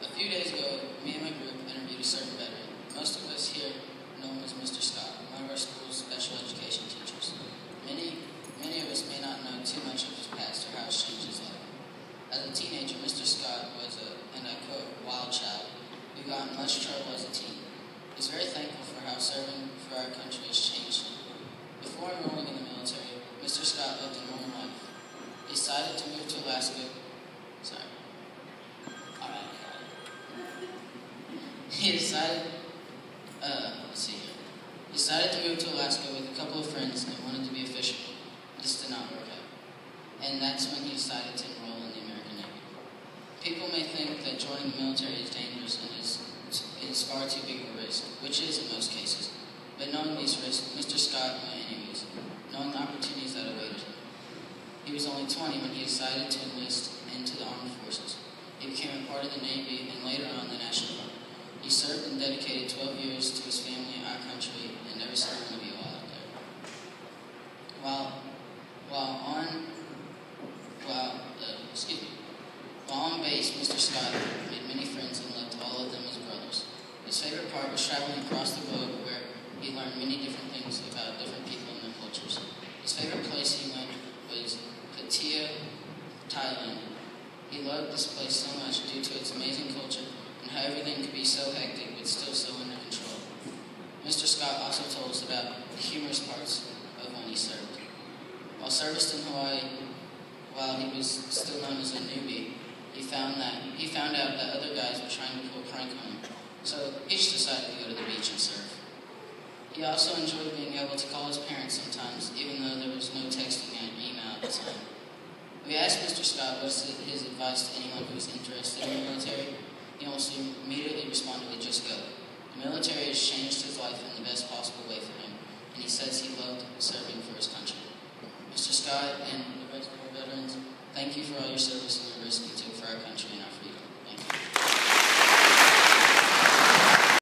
A few days ago, me and my group interviewed a certain veteran. Most of us here know him as Mr. Scott, one of our school's special education teachers. Many, many of us may not know too much of his past or how it's changed his life. As a teenager, Mr. Scott was a, and I quote, wild child who got in much trouble as a teen. He's very thankful for how serving for our country has changed him. Before enrolling in the military, Mr. Scott lived a normal life. He decided to move to Alaska. Sorry. He decided. Uh, let's see. Decided to move to Alaska with a couple of friends and wanted to be a fisherman. This did not work out, and that's when he decided to enroll in the American Navy. People may think that joining the military is dangerous and is, is far too big of a risk, which is in most cases. But knowing these risks, Mr. Scott went anyways, knowing the opportunities that awaited him. He was only 20 when he decided to enlist into the armed forces. He became a part of the Navy and later on the National Guard. He served and dedicated 12 years to his family, our country, and never said he wanted to be a while out there. While, while on, while, uh, excuse me, while on base, Mr. Scott made many friends and loved all of them as brothers. His favorite part was traveling across the globe where he learned many different things about different people and their cultures. His favorite place he went was Pattaya, Thailand. He loved this place so much due to its amazing culture and how everything could be so hectic but still so under control. Mr. Scott also told us about the humorous parts of when he served. While serviced in Hawaii, while he was still known as a newbie, he found that he found out that other guys were trying to pull a prank on him. So he decided to go to the beach and surf. He also enjoyed being able to call his parents sometimes, even though there was no texting and email at the time. We asked Mr. Scott what's his advice to anyone who is interested in the military. He almost immediately responded with just go. The military has changed his life in the best possible way for him, and he says he loved serving for his country. Mr. Scott and the rest of our veterans, thank you for all your service and your risk you took for our country and our